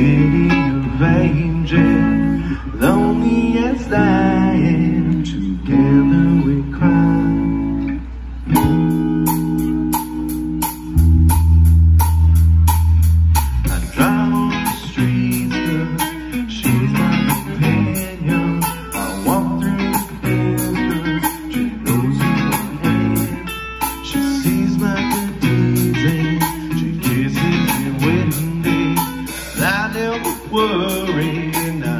see worry now.